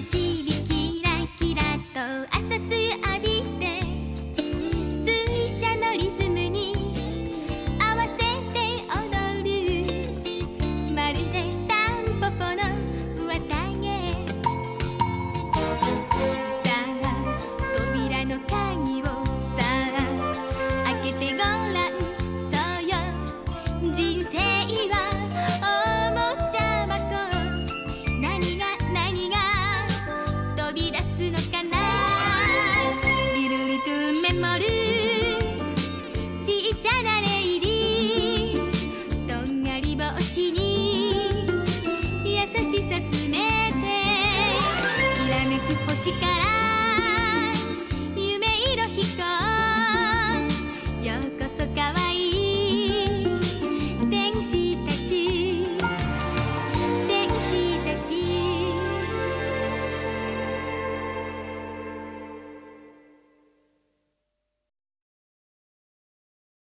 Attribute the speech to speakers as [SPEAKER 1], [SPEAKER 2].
[SPEAKER 1] 记まり